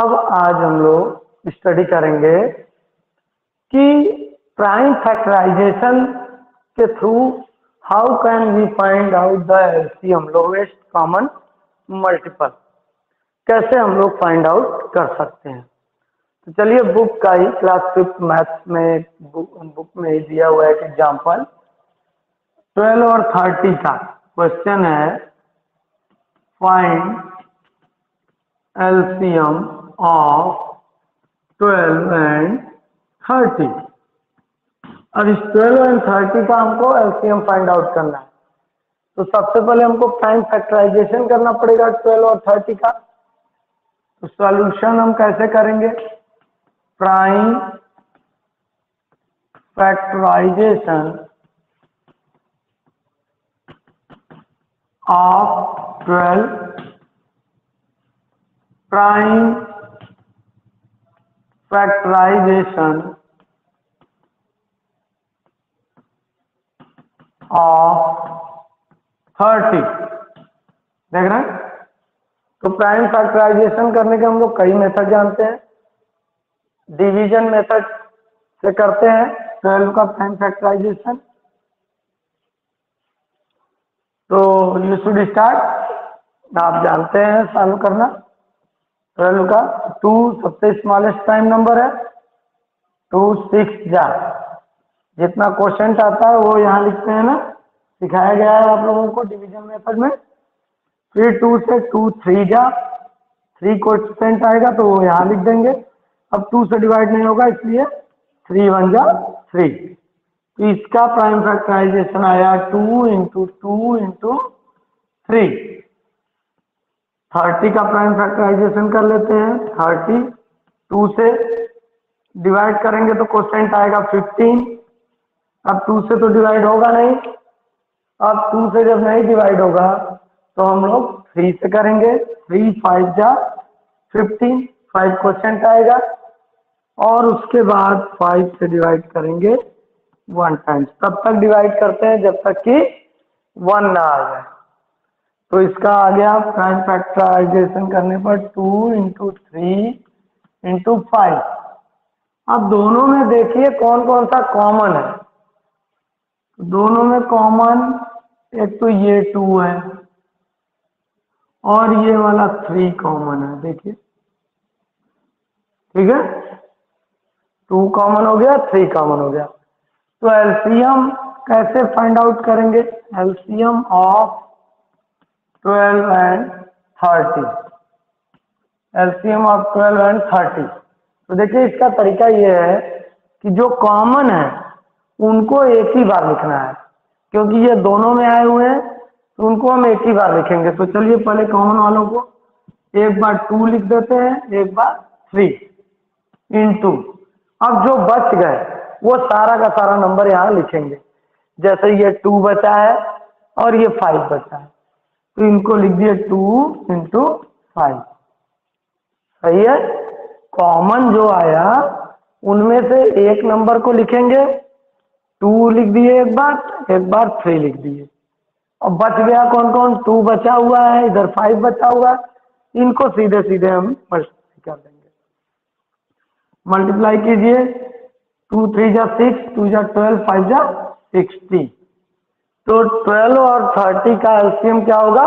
अब आज हम लोग स्टडी करेंगे कि प्राइम फैक्टराइजेशन के through how can we find out the LCM lowest common multiple कैसे हम लोग फाइंड आउट कर सकते हैं तो चलिए बुक का ही क्लास फिफ्थ मैथ्स में बुक में ही दिया हुआ है एग्जांपल एग्जाम्पल ट्वेल्व और थर्टी का क्वेश्चन है फाइंड एलसीएम of 12 and 30 अब इस 12 एंड 30 का हमको एलसीएम फाइंड आउट करना है तो सबसे पहले हमको प्राइम फैक्टराइजेशन करना पड़ेगा 12 और 30 का तो सॉल्यूशन हम कैसे करेंगे prime factorization of 12 prime factorization of 30 देख रहे हैं तो प्राइम फैक्टराइजेशन करने के हम लोग कई मेथड जानते हैं डिवीजन मेथड से करते हैं ट्वेल्व का प्राइम फैक्टराइजेशन तो यू शुड स्टार्ट आप जानते हैं सॉल्व करना ट्वेल्व का टू सबसे स्मॉलेस्ट प्राइम नंबर है टू सिक्स जा जितना क्वेश्चन आता है वो यहाँ लिखते हैं ना सिखाया गया है आप लोगों को डिवीजन मेथड में फिर टू से टू थ्री जा थ्री क्वेश्चन आएगा तो वो यहाँ लिख देंगे अब टू से डिवाइड नहीं होगा इसलिए थ्री वन जा थ्री तो इसका प्राइम फैक्टराइजेशन आया two into two into three thirty का प्राइम फैक्टराइजेशन कर लेते हैं थर्टी टू से डिवाइड करेंगे तो क्वेश्चन आएगा फिफ्टीन अब टू से तो डिवाइड होगा नहीं अब टू से जब नहीं डिवाइड होगा तो हम लोग थ्री से करेंगे थ्री फाइव जा फिफ्टीन फाइव क्वेश्चन आएगा और उसके बाद फाइव से डिवाइड करेंगे वन टाइम्स तब तक डिवाइड करते हैं जब तक कि वन ना आ जाए तो इसका आ गया प्राइम फैक्टराइजेशन करने पर two into three into five अब दोनों में देखिए कौन कौन सा कॉमन है दोनों में कॉमन एक तो ये टू है और ये वाला थ्री कॉमन है देखिए ठीक है टू कॉमन हो गया थ्री कॉमन हो गया तो एलसीएम कैसे फाइंड आउट करेंगे LCM of 12 and 30 LCM of 12 and 30 तो देखिए इसका तरीका ये है कि जो कॉमन है उनको एक ही बार लिखना है क्योंकि ये दोनों में आए हुए हैं तो उनको हम एक ही बार लिखेंगे तो चलिए पहले कॉमन वालों को एक बार टू लिख देते हैं एक बार थ्री इन टू अब जो बच गए वो सारा का सारा नंबर यहाँ लिखेंगे जैसे ये टू बचा है और ये फाइव बचा है तो इनको लिख दिया टू इंटू फाइव सही है कॉमन जो आया उनमें से एक नंबर को लिखेंगे टू लिख दिए एक बार एक बार थ्री लिख दिए और बच गया कौन कौन टू बचा हुआ है इधर फाइव बचा हुआ है इनको सीधे सीधे हम मल्टीप्लाई कर देंगे मल्टीप्लाई कीजिए टू थ्री जा सिक्स टू जा ट्वेल्व फाइव जा सिक्सटी तो 12 और 30 का एल्सियम क्या होगा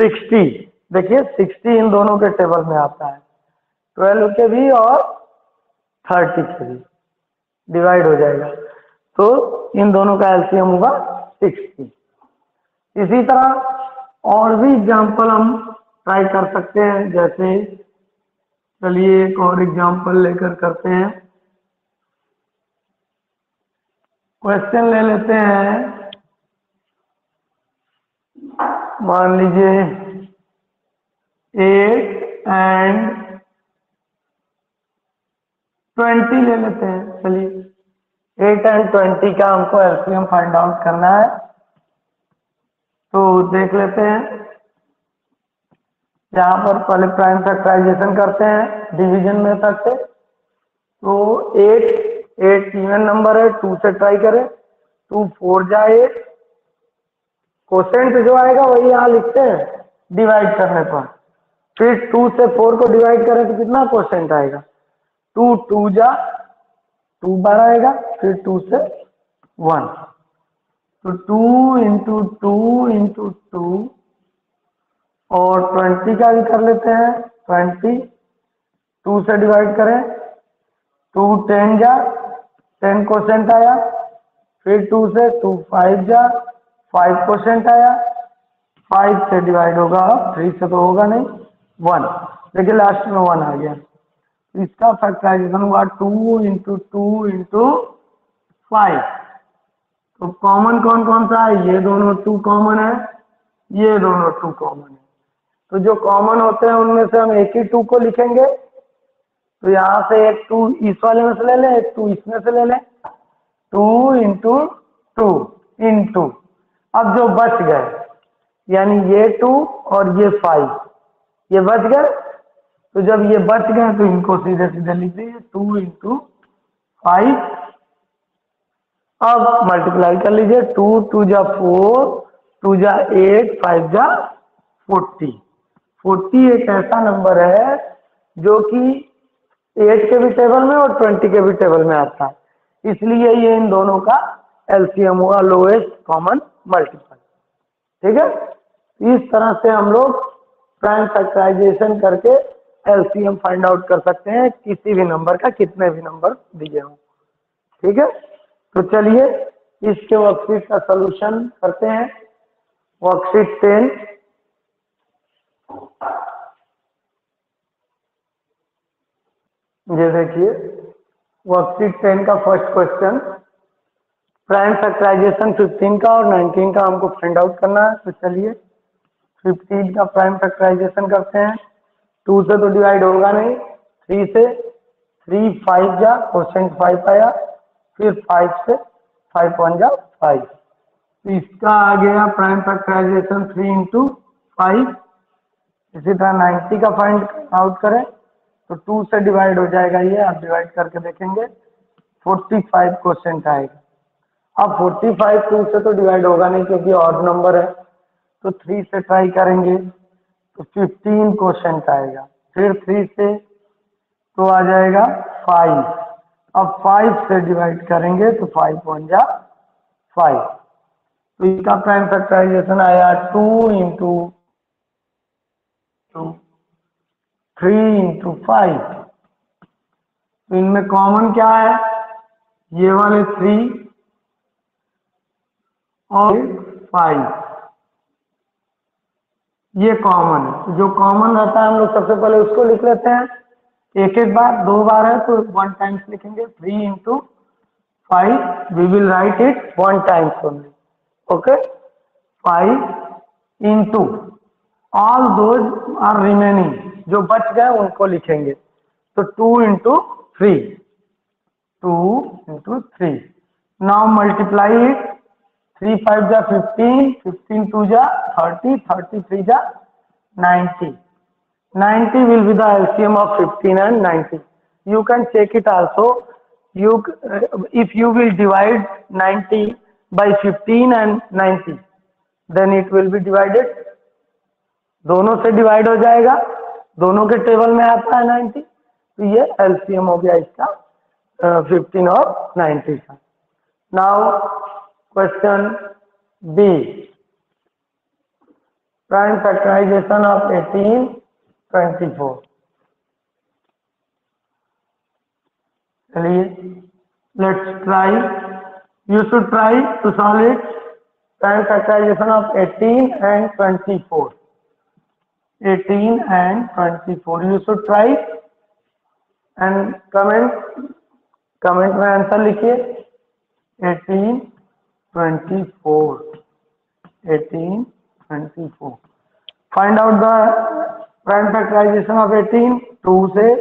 60 देखिए 60 इन दोनों के टेबल में आता है 12 के भी और 30 के भी डिवाइड हो जाएगा तो इन दोनों का एल्सियम होगा 60 इसी तरह और भी एग्जाम्पल हम ट्राई कर सकते हैं जैसे चलिए एक और एग्जाम्पल लेकर करते हैं क्वेश्चन ले लेते हैं मान लीजिए एट एंड ट्वेंटी ले लेते हैं चलिए एट एंड ट्वेंटी का हमको एल्सियम फाइंड आउट करना है तो देख लेते हैं यहां पर पहले प्राइम फैक्टराइजेशन करते हैं डिवीजन तक से तो एट एट इवन नंबर है टू से ट्राई करें टू फोर जाए एट कोशेंट जो आएगा वही यहाँ लिखते हैं डिवाइड करने पर फिर टू से फोर को डिवाइड करें तो कितना क्वेश्चन आएगा टू टू जा टू बार आएगा फिर टू से वन तो two into two into two और ट्वेंटी का भी कर लेते हैं ट्वेंटी टू से डिवाइड करें टू टेन जा टेन क्वेश्चन आया फिर टू से टू फाइव जा फाइव परसेंट आया फाइव से डिवाइड होगा थ्री से तो होगा नहीं वन देखिए लास्ट में वन आ गया इसका फैक्टराइजेशन हुआ two into two into five तो कॉमन कौन कौन सा है ये दोनों टू कॉमन है ये दोनों टू कॉमन है तो जो कॉमन होते हैं उनमें से हम एक ही टू को लिखेंगे तो यहां से एक टू इस वाले में से ले लें एक टू इसमें से ले लें टू इंटू टू इंटू अब जो बच गए यानी ये टू और ये फाइव ये बच गए तो जब ये बच गए तो इनको सीधे सीधे लिख दीजिए टू इंटू फाइव अब मल्टीप्लाई कर लीजिए टू टू जा फोर टू जा एट फाइव जा फोर्टी फोर्टी एक ऐसा नंबर है जो कि एट के भी टेबल में और ट्वेंटी के भी टेबल में आता है इसलिए ये इन दोनों का एलसीएम हुआ लोएस्ट कॉमन मल्टीपल ठीक है इस तरह से हम लोग प्राइम फैक्टराइजेशन करके एलसीएम फाइंड आउट कर सकते हैं किसी भी नंबर का कितने भी नंबर दिए हो ठीक है तो चलिए इसके वर्कशीट का सोल्यूशन करते हैं वर्कशीट टेन ये देखिए वर्कशीट टेन का फर्स्ट क्वेश्चन प्राइम फैक्टराइजेशन 15 का और 19 का हमको फाइंड आउट करना है तो चलिए 15 का प्राइम फैक्टराइजेशन करते हैं टू से तो डिवाइड होगा नहीं थ्री से थ्री फाइव जा क्वेश्चन फाइव आया फिर फाइव से फाइव वन जा फाइव तो इसका आ गया prime factorisation three into five इसी तरह नाइन्टी का फाइंड आउट करें तो टू से डिवाइड हो जाएगा ये आप डिवाइड करके देखेंगे फोर्टी फाइव क्वेश्चन आएगा अब फोर्टी फाइव टू से तो डिवाइड होगा नहीं क्योंकि ऑड नंबर है तो थ्री से ट्राई करेंगे तो फिफ्टीन क्वेश्चन आएगा फिर थ्री से तो आ जाएगा फाइव अब फाइव से डिवाइड करेंगे तो फाइव वन जा फाइव तो इसका प्राइम फैक्टराइजेशन आया two into two three into five तो इनमें कॉमन क्या है ये वाले थ्री और फाइव ये कॉमन है तो जो कॉमन रहता है हम लोग सबसे पहले उसको लिख लेते हैं एक एक बार दो बार है तो वन टाइम्स लिखेंगे three into five we will write it one times only okay five into all those are remaining जो बच गए उनको लिखेंगे तो two into three two into three now multiply it three five जा फिफ्टीन फिफ्टीन टू जा thirty thirty three जा ninety ninety will be the LCM of fifteen and ninety you can check it also. You if you will divide ninety by fifteen and ninety then it will be divided दोनों से divide हो जाएगा दोनों के table में आता है ninety तो ये एलसीएम हो गया इसका फिफ्टीन और नाइनटी का now Question B. Prime factorization of 18, 24. चलिए let's try. You should try to solve it. Prime factorization of 18 and 24. 18 and 24. You should try and comment. comment में आंसर लिखिए 18 24 find out the prime factorization of eighteen two से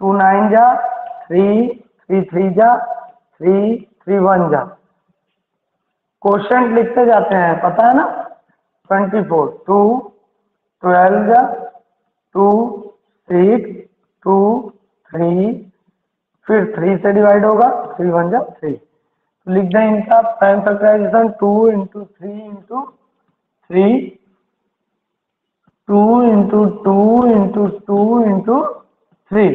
two nine जा three three three जा three three one जा question लिखते जाते हैं पता है ना ट्वेंटी फोर टू ट्वेल्व जा टू सिक्स टू थ्री फिर थ्री से डिवाइड होगा थ्री वन जा थ्री लिख दें इनका prime factorisation two into three into three two into two into two into three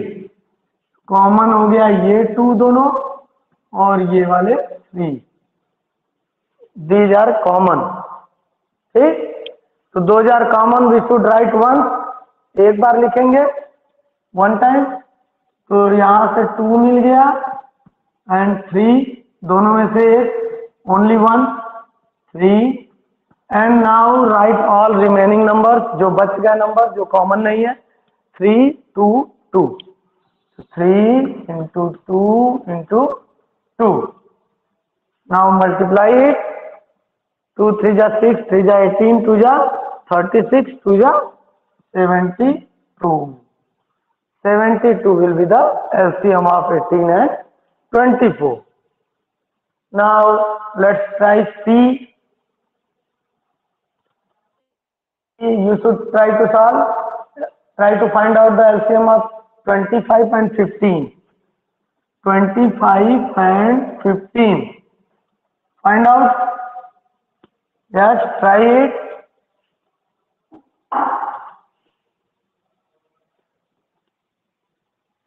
common हो गया ये टू दोनों और ये वाले थ्री दीज आर कॉमन ठीक तो दो हजार common we should write one एक बार लिखेंगे वन टाइम तो यहां से टू मिल गया एंड थ्री दोनों में से एक only one three and now write all remaining number जो बच गया नंबर जो कॉमन नहीं है three two two three into two into two now multiply it two three जा सिक्स थ्री जा एटीन टू जा थर्टी सिक्स टू जा seventy two seventy two will be the M of eighteen and twenty four Now let's try C. You should try to solve, try to find out the LCM of 25 and 15. 25 and 15. Find out. Just try it.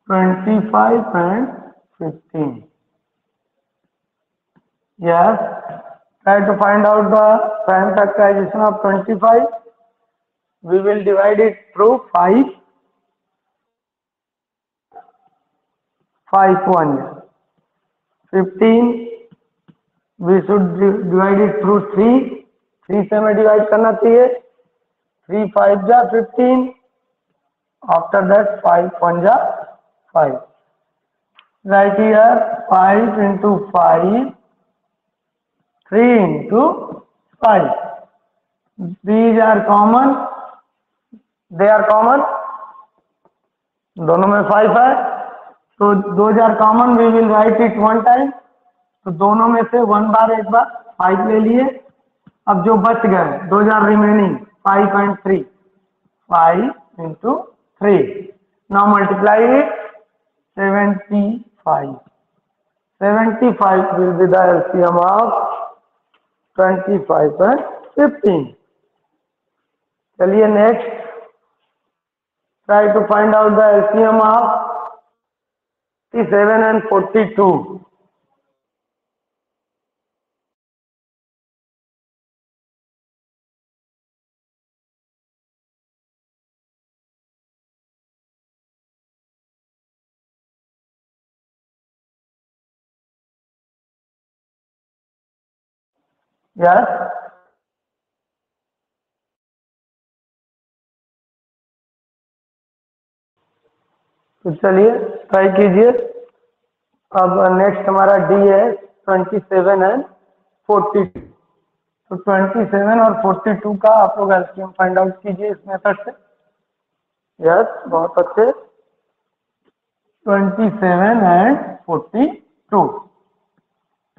Twenty-five and fifteen. Yes. Try to find out the prime factorization of 25. We will divide it through 5. Five one, fifteen. We should divide it through three. Three से हमें divide करना चाहिए Three five जा fifteen. After that five one जा five. Right here five into five. 3 into 5. These are common. They are common. दोनों में five है तो दो are common we will write it one time तो दोनों में से वन बार एक बार फाइव ले लिए अब जो बच गए दो are remaining five point three five into three now multiply it seventy five seventy five will be the LCM of 25 and 15. Chaliye next. Try to find out the LCM of thirty-seven and 42. yes तो चलिए try कीजिए अब next हमारा D है twenty seven and forty two तो twenty seven और forty two का आप लोग एल्सियम फाइंड आउट कीजिए इस मेथड से यस बहुत अच्छे twenty seven and forty two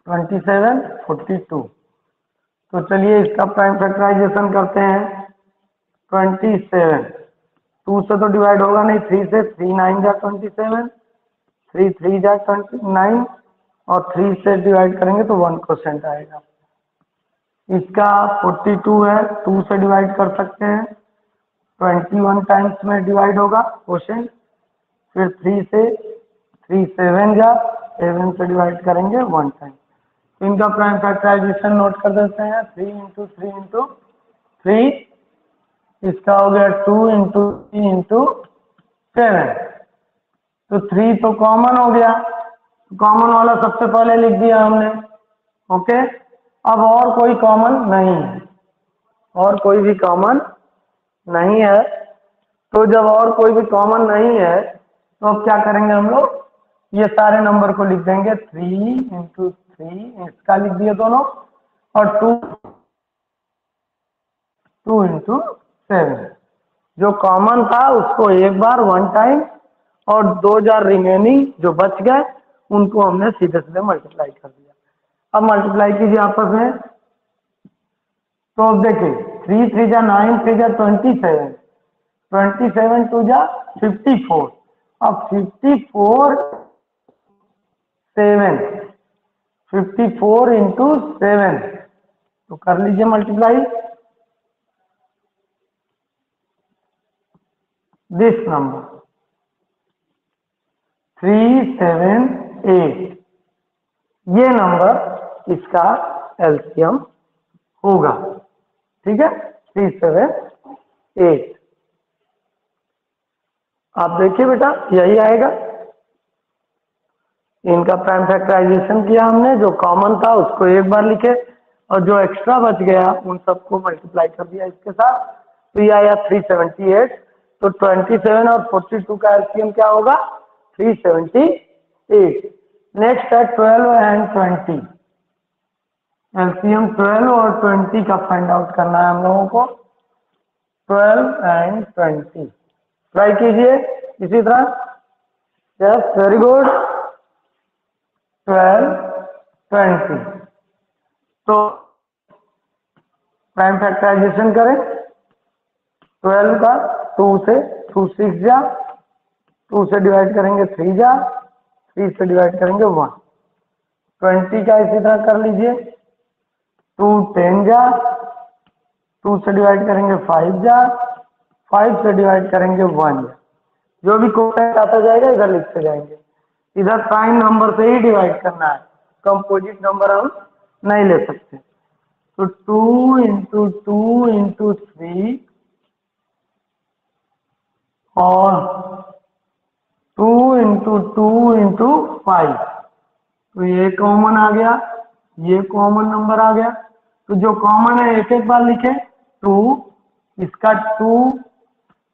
twenty seven forty two तो चलिए इसका प्राइम फैक्टराइजेशन करते हैं ट्वेंटी सेवन टू से तो डिवाइड होगा नहीं थ्री से थ्री नाइन जा ट्वेंटी सेवन थ्री थ्री जा ट्वेंटी नाइन और थ्री से डिवाइड करेंगे तो वन परसेंट आएगा इसका फोर्टी टू है टू से डिवाइड कर सकते हैं ट्वेंटी वन टाइम्स में डिवाइड होगा क्वेश्चन फिर थ्री से थ्री सेवन जा सेवन से डिवाइड करेंगे वन टाइम इनका प्राइम फैक्टराइजेशन नोट कर देते हैं three into three into three इसका हो गया two into three into seven तो थ्री तो कॉमन हो गया तो कॉमन वाला सबसे पहले लिख दिया हमने ओके अब और कोई कॉमन नहीं है और कोई भी कॉमन नहीं है तो जब और कोई भी कॉमन नहीं है तो अब क्या करेंगे हम लोग ये सारे नंबर को लिख देंगे थ्री इंटू थ्री एक्स का लिख दिया दोनों और टू टू इंटू सेवन जो कॉमन था उसको एक बार वन टाइम और दो हजार रिमेनिंग जो बच गए उनको हमने सीधे सीधे मल्टीप्लाई कर दिया अब मल्टीप्लाई कीजिए आपस में तो अब देखिए थ्री थ्री जा नाइन थ्री जा twenty seven twenty seven two जा फिफ्टी फोर अब fifty four seven fifty four into seven तो कर लीजिए multiply this number three seven eight ये नंबर इसका एल्सियम होगा ठीक है थ्री सेवन एट आप देखिए बेटा यही आएगा इनका प्राइम फैक्टराइजेशन किया हमने जो कॉमन था उसको एक बार लिखे और जो एक्स्ट्रा बच गया उन सबको मल्टीप्लाई कर दिया इसके साथ तो ये आया 378 तो 27 और 42 का एलसीएम क्या होगा 378 नेक्स्ट है 12 एंड 20 एलसीएम 12 और 20 का फाइंड आउट करना है हम लोगों को 12 एंड 20 ट्राई कीजिए इसी तरह yes very good twelve twenty तो प्राइम फैक्टराइजेशन करें ट्वेल्व का टू से टू सिक्स जा टू से डिवाइड करेंगे थ्री जा थ्री से डिवाइड करेंगे वन ट्वेंटी का इसी तरह कर लीजिए टू टेन जा टू से डिवाइड करेंगे फाइव जा फाइव से डिवाइड करेंगे वन जा जो भी कोटेंट आता जाएगा इधर लिखते जाएंगे सीधा प्राइम नंबर से ही डिवाइड करना है कंपोजिट नंबर हम नहीं ले सकते तो two into two into three और two into two into five तो ये कॉमन आ गया ये कॉमन नंबर आ गया तो जो कॉमन है एक एक बार लिखे टू इसका टू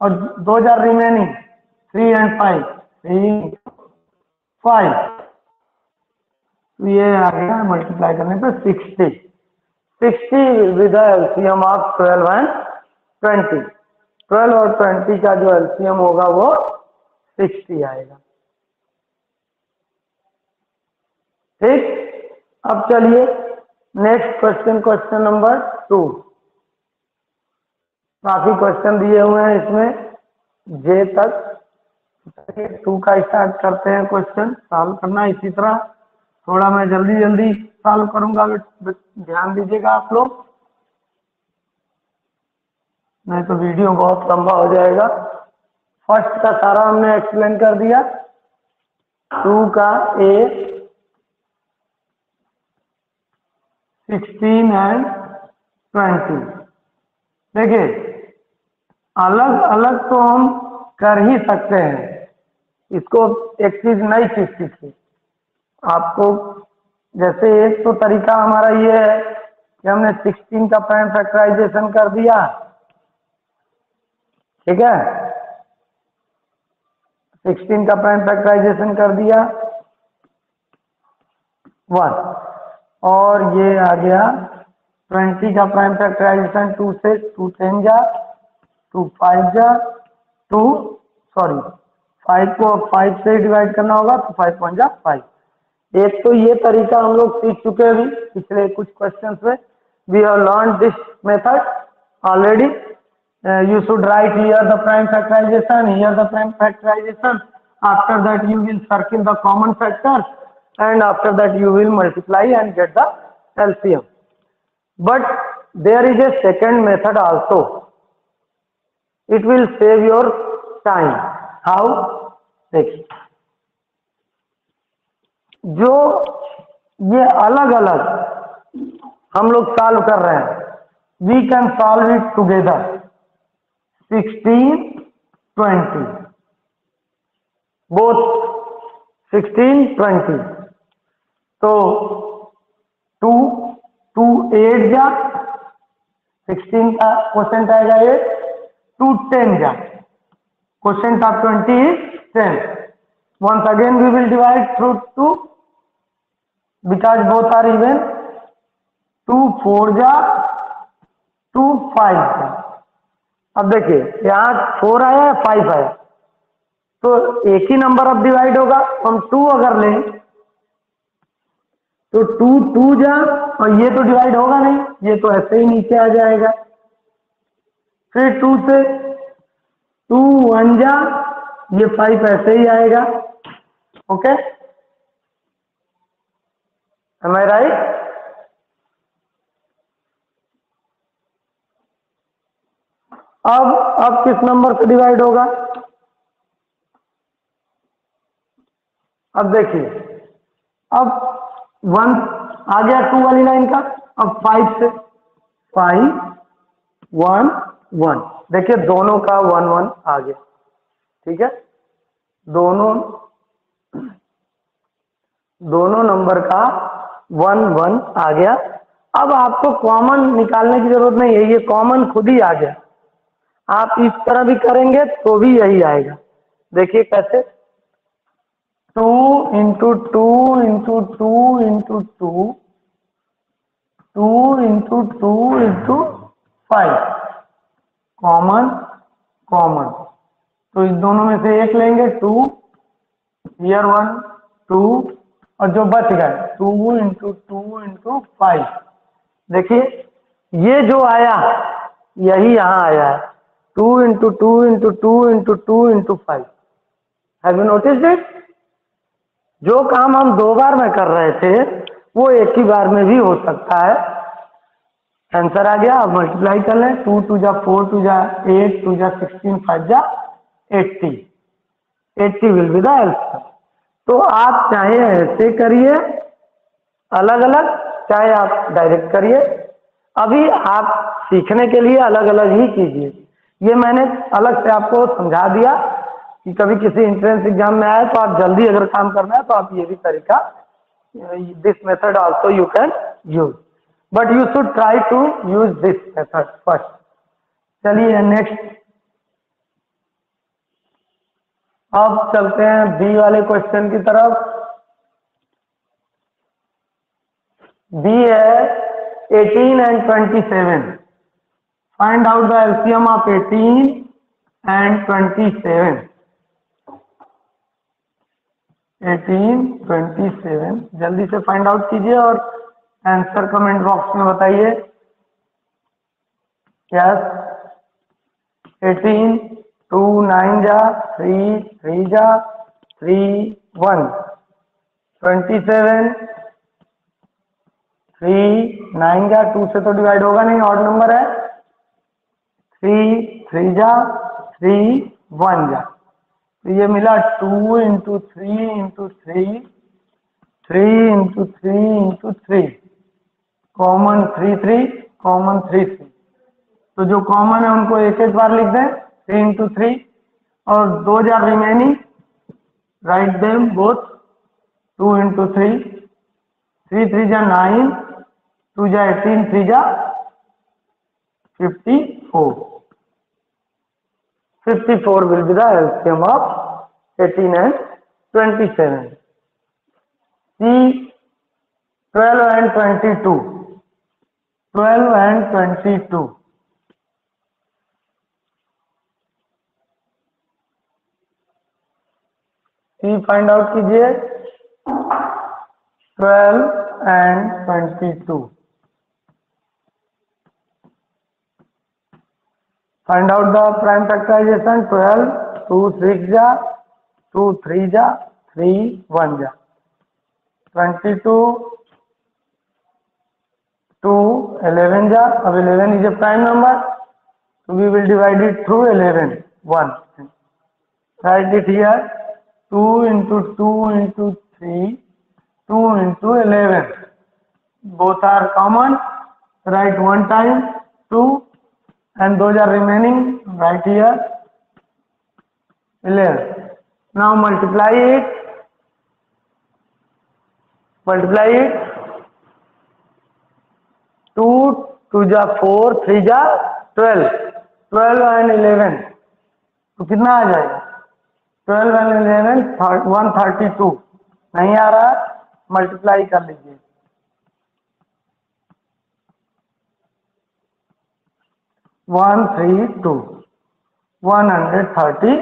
और दो हजार remaining three and five three five तो ये आ गया मल्टीप्लाई करने पर sixty sixty with LCM of twelve and twenty twelve और ट्वेंटी का जो एल्सियम होगा वो सिक्सटी आएगा ठीक अब चलिए next question question number two काफी क्वेश्चन दिए हुए हैं इसमें जे तक टू का स्टार्ट करते हैं क्वेश्चन सॉल्व करना इसी तरह थोड़ा मैं जल्दी जल्दी सॉल्व करूंगा ध्यान दीजिएगा आप लोग नहीं तो वीडियो बहुत लंबा हो जाएगा फर्स्ट का सारा हमने एक्सप्लेन कर दिया टू का ए सिक्सटीन एंड ट्वेंटी देखिए अलग अलग तो हम कर ही सकते हैं इसको एक चीज नई चीज सीखी आपको जैसे एक तो तरीका हमारा ये है कि हमने 16 का प्राइम फैक्टराइजेशन कर दिया ठीक है 16 का प्राइम फैक्टराइजेशन कर दिया वन और ये आ गया 20 का प्राइम फैक्टराइजेशन टू से टू टेन जा टू फाइव जा टू सॉरी फाइव को फाइव से डिवाइड करना होगा तो फाइव पंजा फाइव एक तो ये तरीका हम लोग सीख चुके हैं अभी पिछले कुछ क्वेश्चन में we have learn this method already you should write here the prime factorization here the prime factorization after that you will circle the common factor and after that you will multiply and get the LCM but there is a second method also it will save your time how देखिए जो ये अलग अलग हम लोग solve कर रहे हैं we can solve it together sixteen twenty both sixteen twenty तो टू टू एट जा सिक्सटीन का क्वेश्चन आएगा एट टू टेन जा question top twenty is ten once again we will divide through two because both are even two four जा two five जा अब देखिए यहां फोर आया है फाइव आया तो एक ही नंबर अब डिवाइड होगा हम टू अगर लें तो टू टू जा और ये तो डिवाइड होगा नहीं ये तो ऐसे ही नीचे आ जाएगा फिर टू से टू वन जा ये फाइव ऐसे ही आएगा ओके एम आई राइट अब अब किस नंबर से डिवाइड होगा अब देखिए अब वन आ गया टू वाली लाइन का अब फाइव से फाइव वन वन देखिए दोनों का वन वन आ गया ठीक है दोनों दोनों नंबर का वन वन आ गया अब आपको कॉमन निकालने की जरूरत नहीं है ये कॉमन खुद ही आ गया आप इस तरह भी करेंगे तो भी यही आएगा देखिए कैसे two into two into two into two two into two into five common common तो इस दोनों में से एक लेंगे टू ईयर वन टू और जो बच गए two into two into five देखिए ये जो आया यही यहां आया है two into two into two into two into five have you notice it जो काम हम दो बार में कर रहे थे वो एक ही बार में भी हो सकता है आंसर आ गया अब मल्टीप्लाई कर लें टू टू जा फोर टू जा एट टू जा सिक्सटीन फाइव जा eighty eighty will be the answer तो आप चाहे ऐसे करिए अलग अलग चाहे आप डायरेक्ट करिए अभी आप सीखने के लिए अलग अलग ही कीजिए ये मैंने अलग से आपको समझा दिया कि कभी किसी इंट्रेंस एग्जाम में आए तो आप जल्दी अगर काम करना है तो आप ये भी तरीका this method also you can use but you should try to use this method first चलिए नेक्स्ट अब चलते हैं बी वाले क्वेश्चन की तरफ बी है 18 and 27 find out the LCM of 18 and 27 18 27 जल्दी से फाइंड आउट कीजिए और आंसर कमेंट बॉक्स में बताइए यस एटीन टू नाइन जा थ्री थ्री जा three one twenty seven three nine जा टू से तो डिवाइड होगा नहीं और नंबर है थ्री थ्री जा थ्री वन जा तो ये मिला two into three into three three into three into three common three three common three three तो जो कॉमन है उनको एक एक बार लिख दें थ्री इंटू थ्री और दो jar remaining write them both two into three three three जा नाइन टू जा एटीन थ्री जा fifty four fifty four will be the LCM of eighteen and twenty seven C twelve and twenty two 12 and 22. C find out कीजिए 12 and 22 find out the prime factorization 12 two six जा two three जा three one जा two 2, 11s are. Ab 11 is a prime number, so we will divide it through 11. 1. Write it here. 2 into 2 into 3, 2 into 11. Both are common. Write one time 2, and those are remaining. Write here 11. Now multiply it. Two two जा four three जा twelve twelve and eleven तो कितना आ जाएगा twelve and eleven one thirty two नहीं आ रहा multiply कर लीजिए one three two one hundred thirty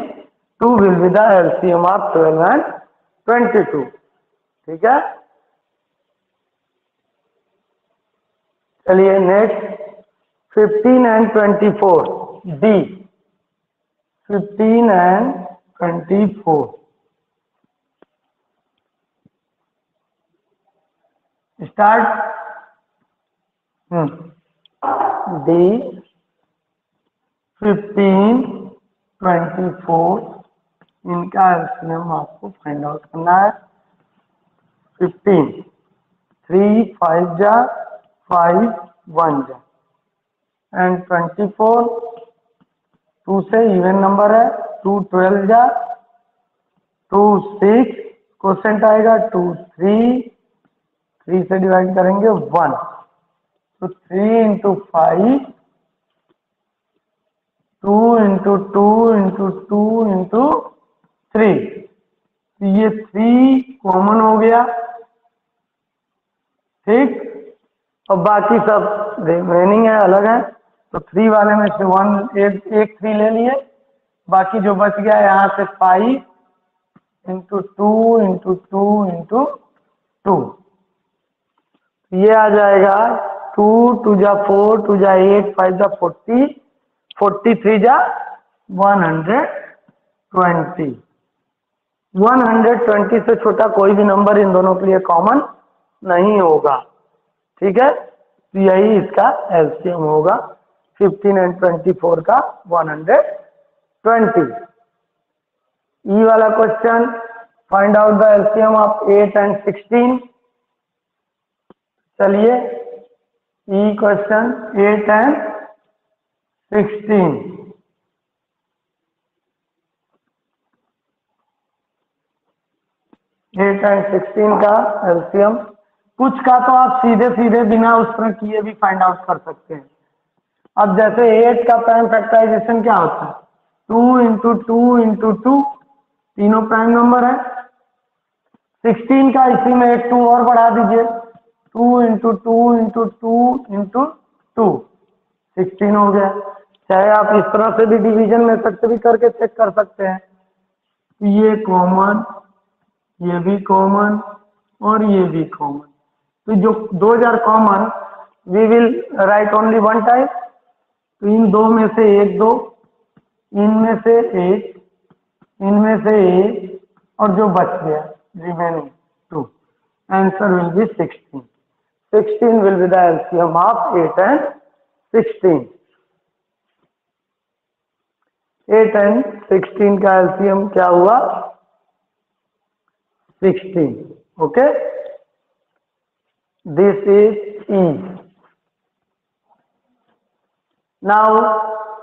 two will be the M of twelve and twenty two ठीक है चलिए next fifteen and twenty four D fifteen and twenty four start D fifteen twenty four इनका LCM आपको find out करना है fifteen three five जा five one जा and twenty four two से इवन नंबर है टू ट्वेल्व जा two six question आएगा टू थ्री थ्री से डिवाइड करेंगे वन तो three into five two into two into two into three ये थ्री कॉमन हो गया ठीक और बाकी सब रिमेनिंग है अलग है तो थ्री वाले में से वन एक एक थ्री ले लिए बाकी जो बच गया यहाँ से five into two into two into two ये आ जाएगा टू टू जा फोर टू जा एट फाइव जा फोर्टी फोर्टी थ्री जा one hundred twenty one hundred twenty से छोटा कोई भी नंबर इन दोनों के लिए कॉमन नहीं होगा ठीक है तो यही इसका एल्सियम होगा 15 एंड 24 का 120 ई e वाला question find out the LCM of 8 and 16 चलिए E question 8 and 16 eight and sixteen का एल्सियम कुछ का तो आप सीधे सीधे बिना उस तरह किए भी फाइंड आउट कर सकते हैं अब जैसे एट का प्राइम फैक्टराइजेशन क्या होता है two into two into two तीनों प्राइम नंबर है सिक्सटीन का इसी में एक टू और बढ़ा दीजिए two into two into two into two sixteen हो गया चाहे आप इस तरह से भी डिवीजन में सकते भी करके चेक कर सकते हैं ये कॉमन ये भी कॉमन और ये भी कॉमन तो जो दो हजार common we will write only one time तो इन दो में से एक दो इनमें से एक इनमें से एक और जो बच गया remaining two answer will be sixteen sixteen will be the LCM of eight and sixteen eight and sixteen का एल्सियम क्या हुआ sixteen okay okay? This is E. Now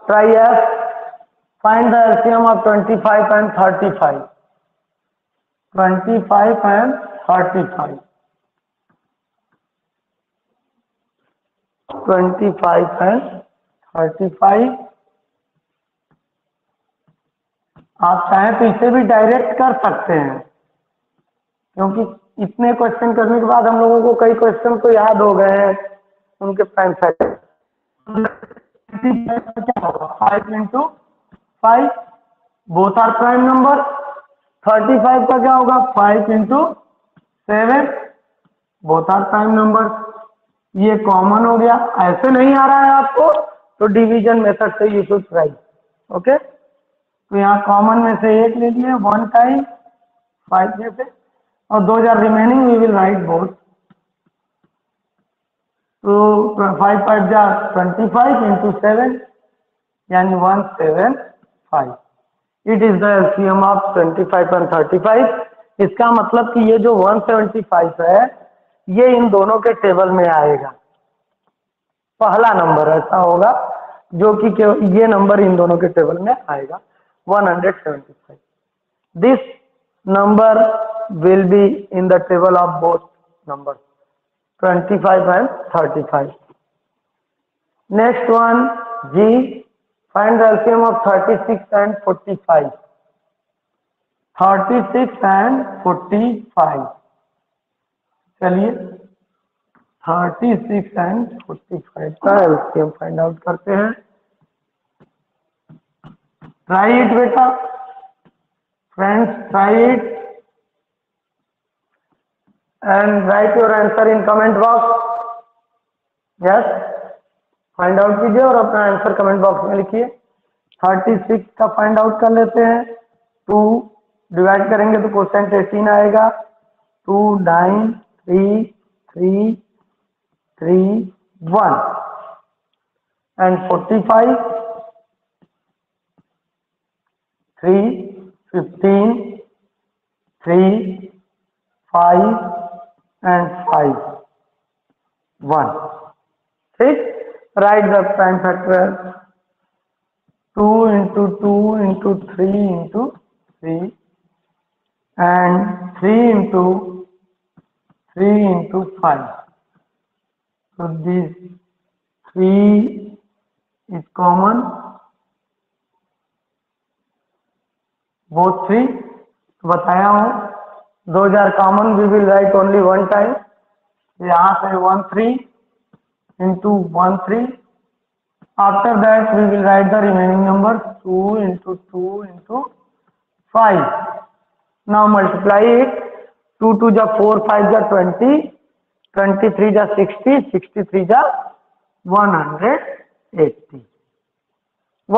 try F. Find the LCM of 25 and 35. 25 and 35. 25 and 35 आप चाहें तो इसे भी direct कर सकते हैं क्योंकि इतने क्वेश्चन करने के बाद हम लोगों को कई क्वेश्चन तो याद हो गए हैं उनके friend five into five both are prime number thirty five का क्या होगा five into seven both are prime number ये कॉमन हो गया ऐसे नहीं आ रहा है आपको तो डिवीजन मेथड से यू शुड ट्राई ओके तो यहाँ कॉमन में से एक ले लिए वन टाइम फाइव में से और दो हजार remaining we will write both two five five jar twenty five into seven यानी one seven five it is the of twenty five and thirty five इसका मतलब कि ये जो वन सेवेंटी फाइव है ये इन दोनों के टेबल में आएगा पहला नंबर ऐसा होगा जो कि ये नंबर इन दोनों के टेबल में आएगा one hundred seventy five this number will be in the table of both numbers 25 and 35 next one g find the LCM of 36 and 45 36 and 45 चलिए 36 and 45 का lcm find out karte hain try it beta friends right and write your answer in comment box yes find out कीजिए और अपना answer comment box में लिखिए thirty six का find out कर लेते हैं टू डिवाइड करेंगे तो क्वेश्चन एटीन आएगा two nine three three three one and forty five three 15, 3, 5 and 5, 1. 6. Write the prime factor 2 into 2 into 3 into 3 and 3 into 3 into 5. So these 3 is common वो three बताया हूं दो हजार common we will write only one time यहां से one three into one three after that we will write the remaining number two into two into five four five जा twenty twenty three जा sixty sixty three जा one hundred eighty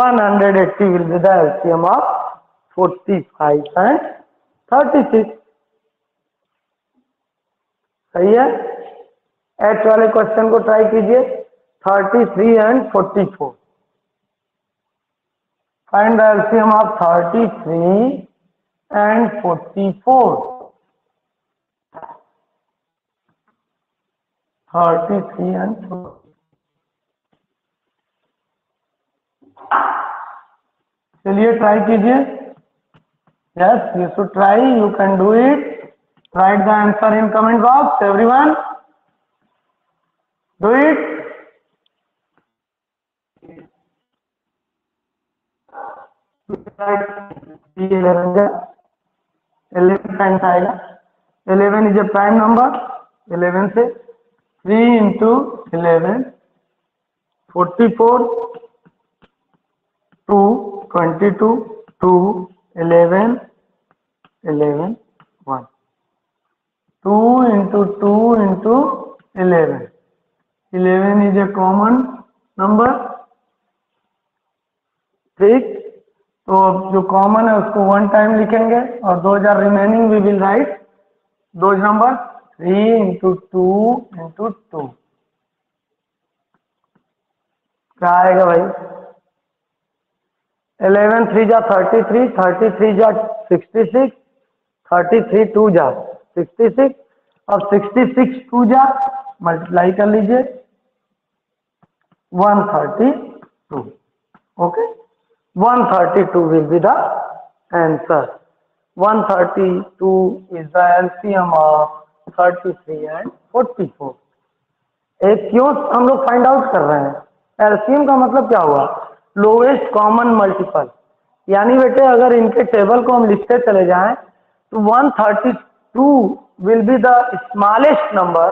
one hundred eighty will be the lcm of forty five है thirty six सही है H वाले question को try कीजिए thirty three and forty four find LCM आप thirty three and forty four thirty three and forty चलिए try कीजिए yes you should try you can do it write the answer in comment box everyone do it eleven times आएगा eleven is a prime number eleven से three into eleven forty four two twenty two two eleven eleven one two into two into eleven eleven is a common number ठीक तो अब जो common है उसको one time लिखेंगे और दो हजार रिमेनिंग वी विल राइट दो number three into two into two क्या आएगा भाई इलेवन थ्री जा थर्टी थ्री थर्टी थ्री जा sixty six thirty three two जा सिक्सटी सिक्स अब सिक्सटी सिक्स टू जा मल्टीप्लाई कर लीजिए one thirty two okay one thirty two will be the answer one thirty two is the LCM of thirty three and forty four एक क्यों हम लोग find out कर रहे हैं एलसीएम का मतलब क्या हुआ लोवेस्ट कॉमन मल्टीपल यानी बेटे अगर इनके टेबल को हम लिखते चले जाएं तो 132 will be the smallest number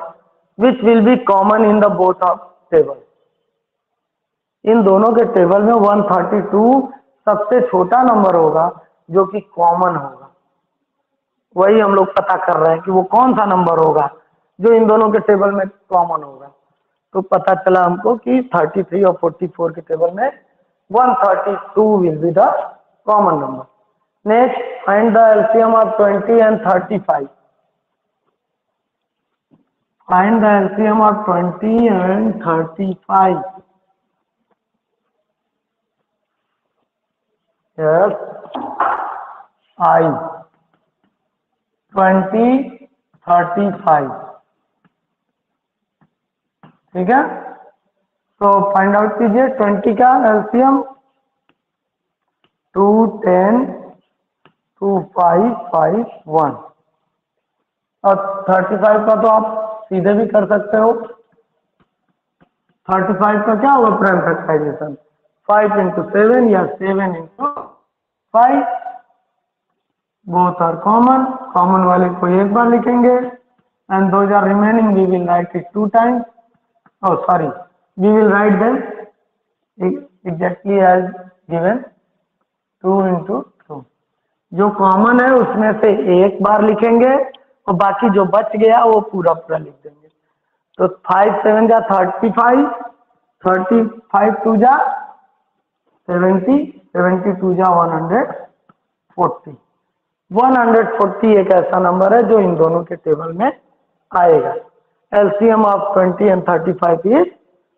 which will be common in the both of table इन दोनों के टेबल में 132 सबसे छोटा नंबर होगा जो कि कॉमन होगा वही हम लोग पता कर रहे हैं कि वो कौन सा नंबर होगा जो इन दोनों के टेबल में कॉमन होगा तो पता चला हमको कि 33 और 44 के टेबल में 132 will be the common number next find the LCM of 20 and 35 find the LCM of 20 and 35 yes I 20 35 ठीक है तो फाइंड आउट कीजिए ट्वेंटी का LCM two ten two five five one और थर्टी फाइव का तो आप सीधे भी कर सकते हो थर्टी फाइव का क्या होगा prime factorization five into seven या seven into five both are common common वाले को एक बार लिखेंगे एंड दो are remaining we will write it two times oh sorry we will write them e, exactly as given 2 into 2 जो common है उसमें से एक बार लिखेंगे और बाकी जो बच गया वो पूरा पूरा लिख देंगे तो फाइव सेवन जा thirty five thirty five two जा सेवेंटी सेवेंटी टू जा one hundred forty one hundred forty एक ऐसा नंबर है जो इन दोनों के टेबल में आएगा LCM of twenty and thirty five is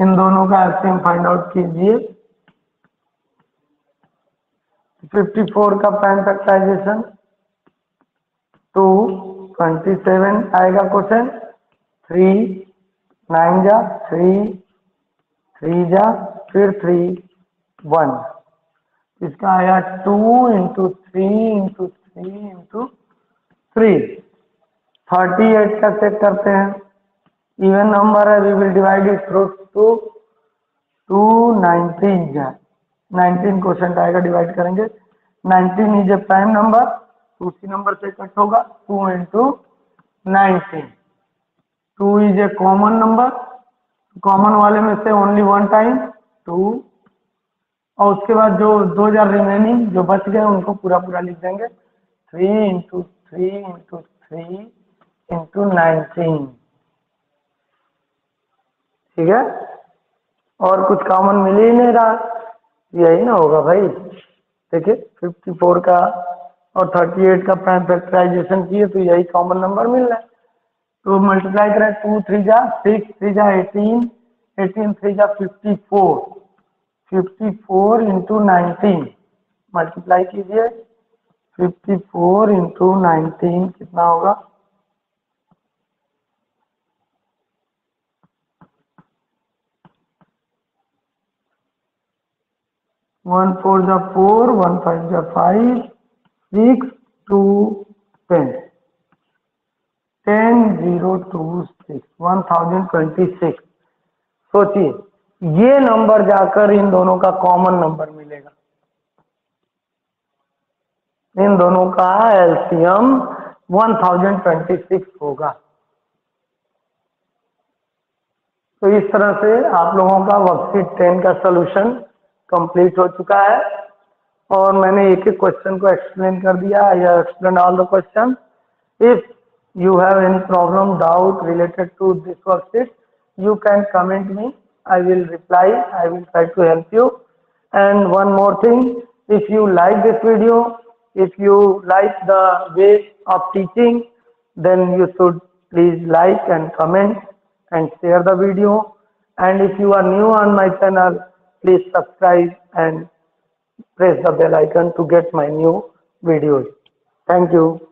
इन दोनों का एलसीएम फाइंड आउट कीजिए 54 का पैन फैक्टराइजेशन टू ट्वेंटी सेवन आएगा क्वेश्चन थ्री नाइन जा थ्री थ्री जा फिर थ्री वन इसका आया two into three into three into three thirty eight का चेक करते हैं इवन नंबर है we will divide it through तो टू नाइनटीन नाइनटीन क्वेश्चन आएगा डिवाइड करेंगे nineteen is a prime number उसी नंबर से कट होगा two into nineteen two is a common number common वाले में से ओनली वन टाइम टू और उसके बाद जो दो हजार रिमेनिंग जो बच गए उनको पूरा पूरा लिख देंगे three into three into three into nineteen ठीक है और कुछ कॉमन मिल ही नहीं रहा यही ना होगा भाई देखिए 54 का और 38 का प्राइम फैक्टराइजेशन किए तो यही कॉमन नंबर मिल रहा है तो मल्टीप्लाई करें टू थ्री जा सिक्स थ्री जा एटीन एटीन थ्री जा fifty four fifty four into nineteen multiply कीजिए फिफ्टी फोर इंटू नाइनटीन कितना होगा वन फोर जा फोर वन फाइव जा five six two ten ten zero two six one thousand twenty six सोचिए ये number जाकर इन दोनों का कॉमन नंबर मिलेगा इन दोनों का एलसीएम 1026 होगा तो इस तरह से आप लोगों का वर्कशीट 10 का सोल्यूशन कंप्लीट हो चुका है और मैंने एक एक क्वेश्चन को एक्सप्लेन कर दिया या explain all the question if you have any problem doubt related to this worksheet you can comment me I will reply I will try to help you and one more thing if you like this video if you like the way of teaching then you should please like and comment and share the video and if you are new on my channel please subscribe and press the bell icon to get my new videos. Thank you.